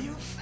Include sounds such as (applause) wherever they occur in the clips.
you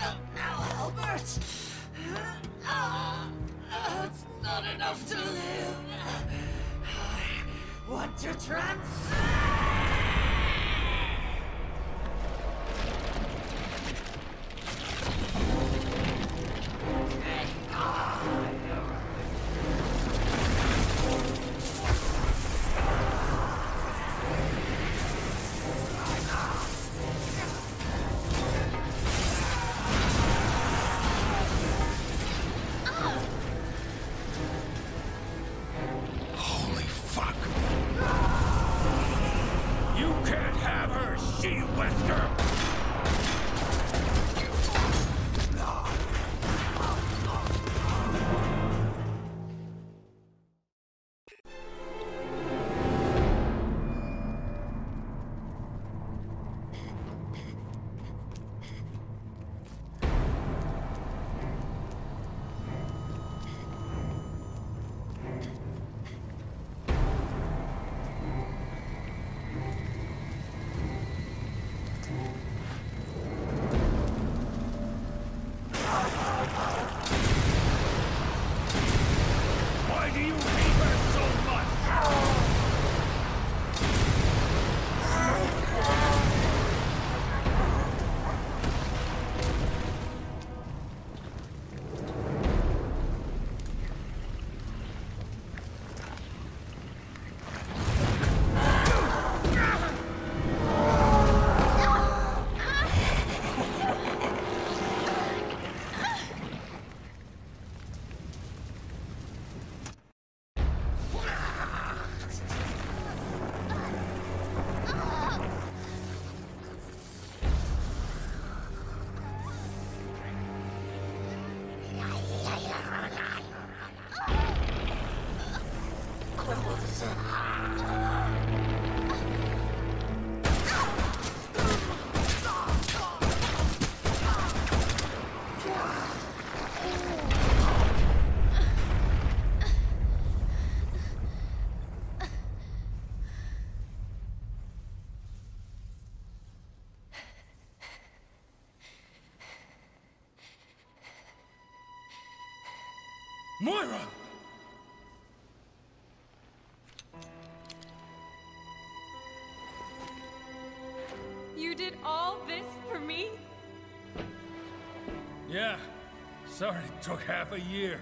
Sorry it took half a year.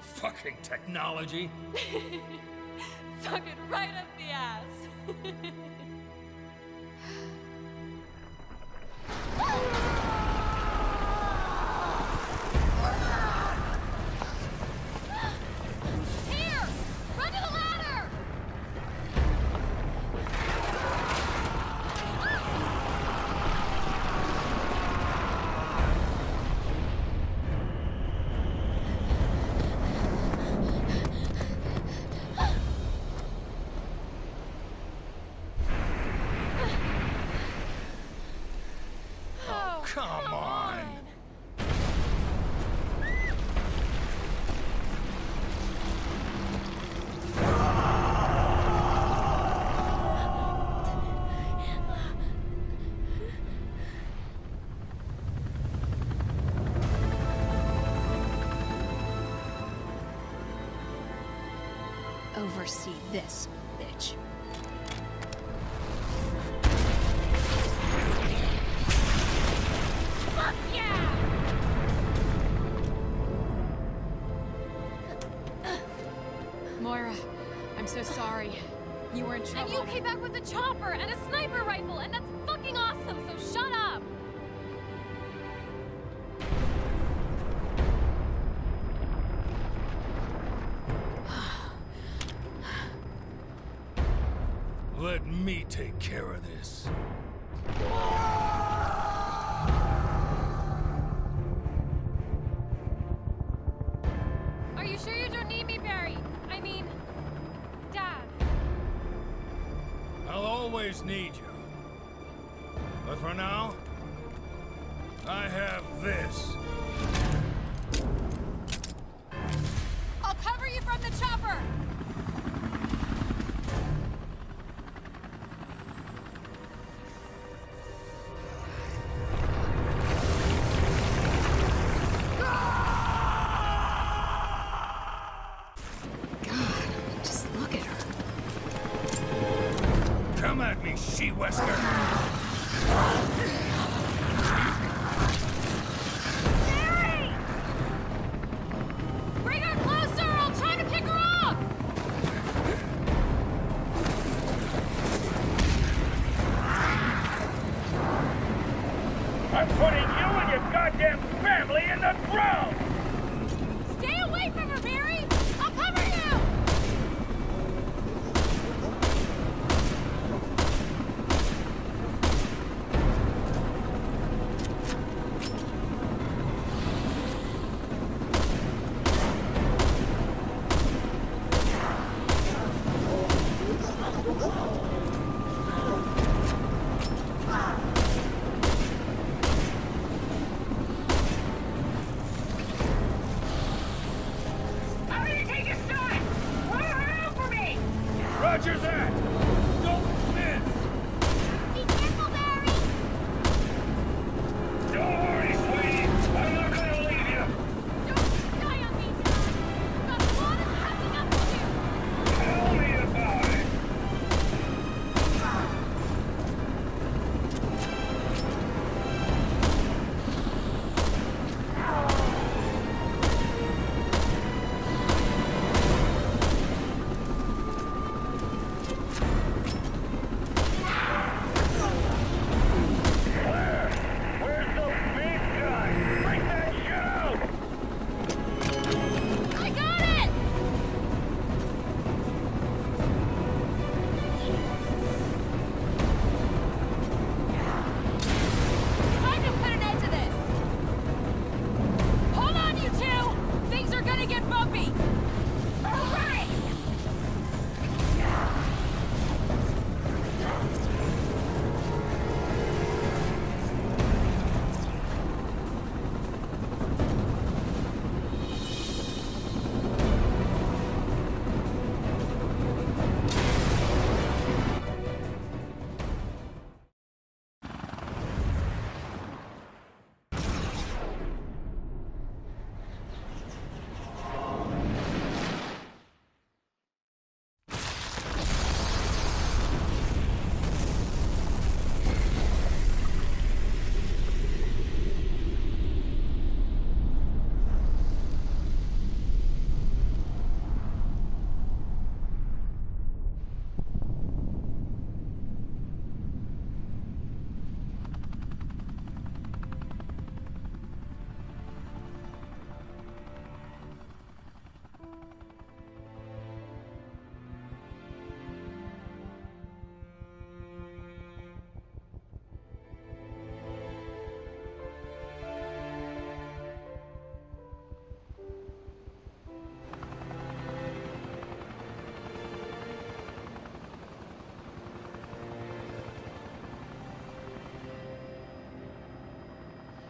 Fucking technology. (laughs) Fucking right up the ass. (laughs) Come on. Oversee this, so sorry. You were in trouble. And you came back with a chopper and a sniper rifle, and that's fucking awesome, so shut up! Always need you. But for now, I have this. I'll cover you from the chopper!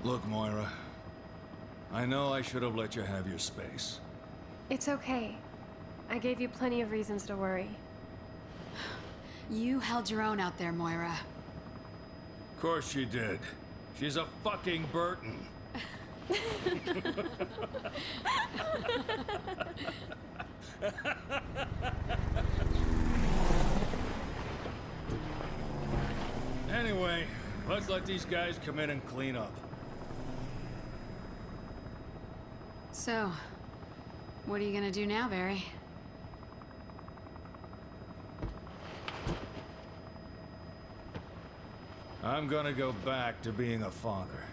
Look, Moira. I know I should have let you have your space. It's okay. I gave you plenty of reasons to worry. You held your own out there, Moira. Of course she did. She's a fucking Burton. (laughs) anyway, let's let these guys come in and clean up. So, what are you gonna do now, Barry? I'm gonna go back to being a father.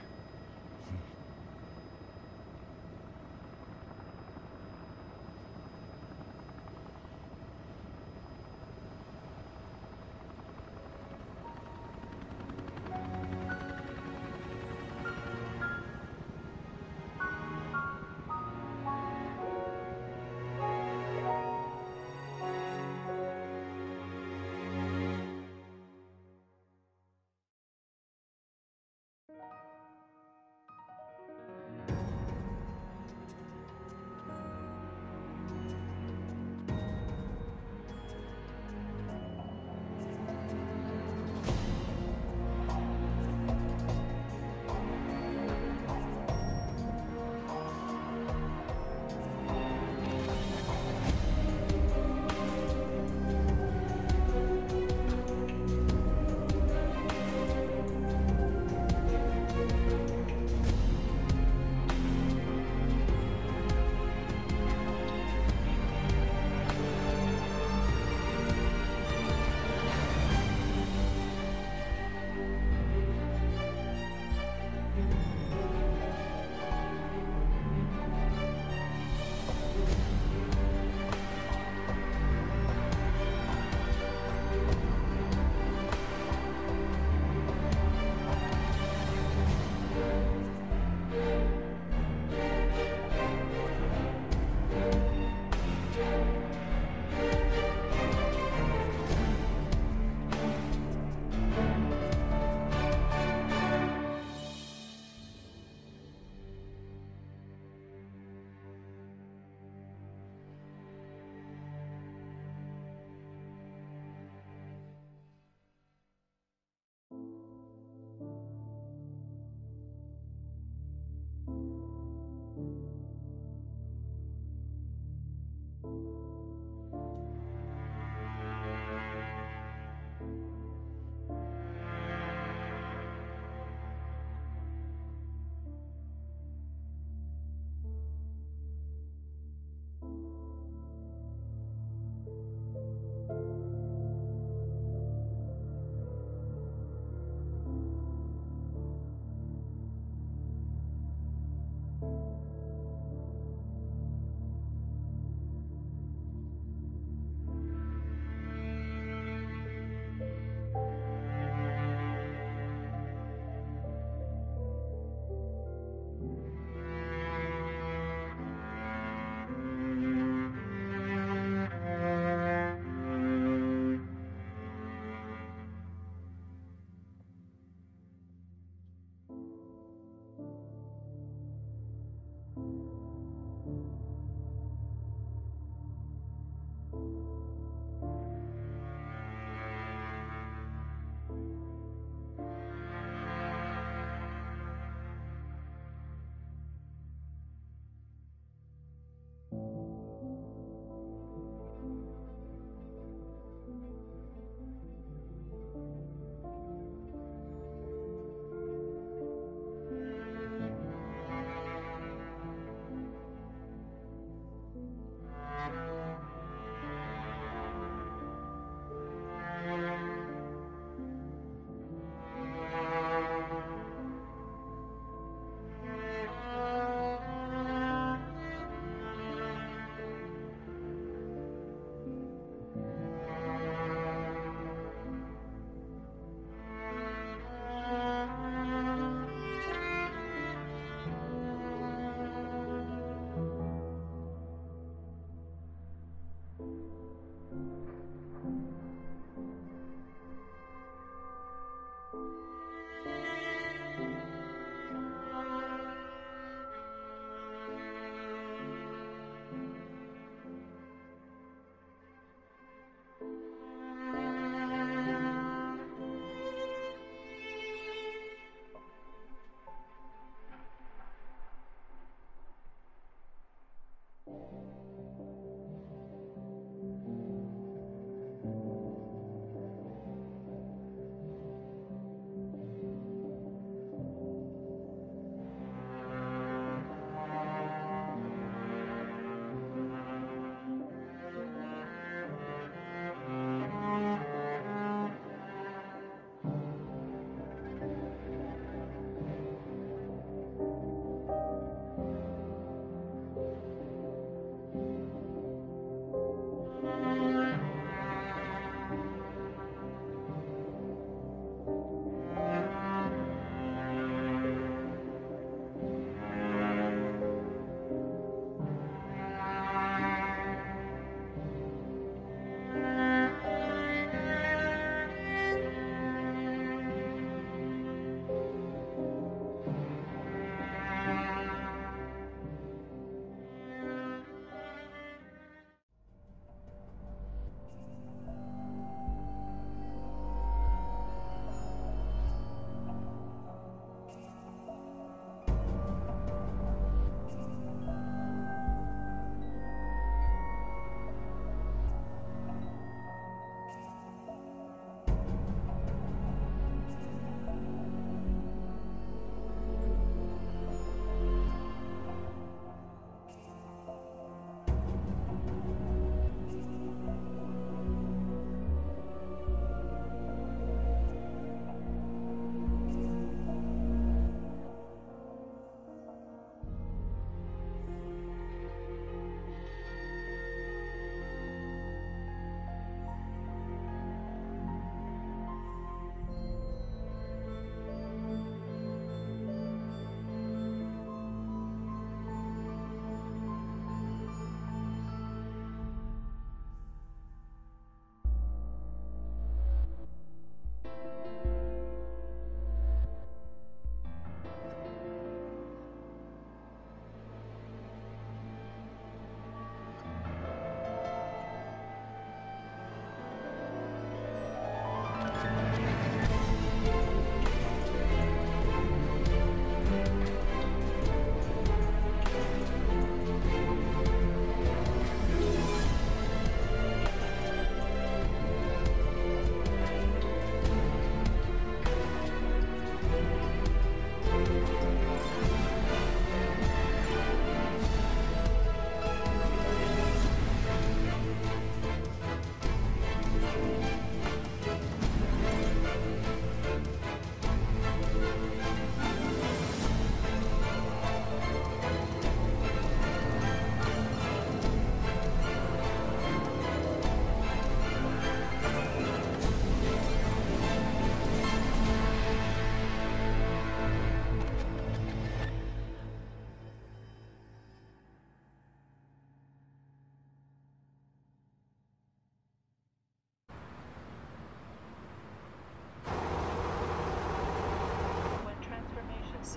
うん。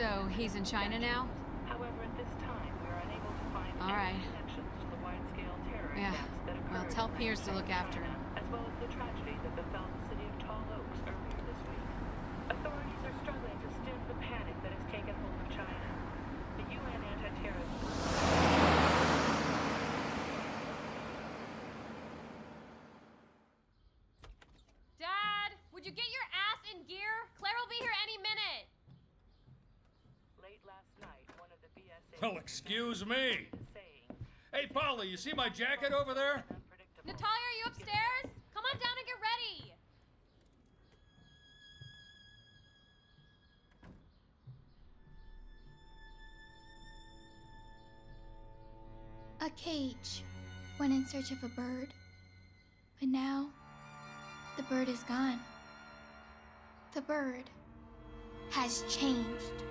So he's in China now? However, at this time, we are unable to find All any connections to the wide-scale terror Yeah. attacks that occurred Well, tell Piers to look after him. As well as the tragedy that befell the Well, excuse me. Hey, Polly, you see my jacket over there? Natalia, are you upstairs? Come on down and get ready. A cage went in search of a bird. But now, the bird is gone. The bird has changed.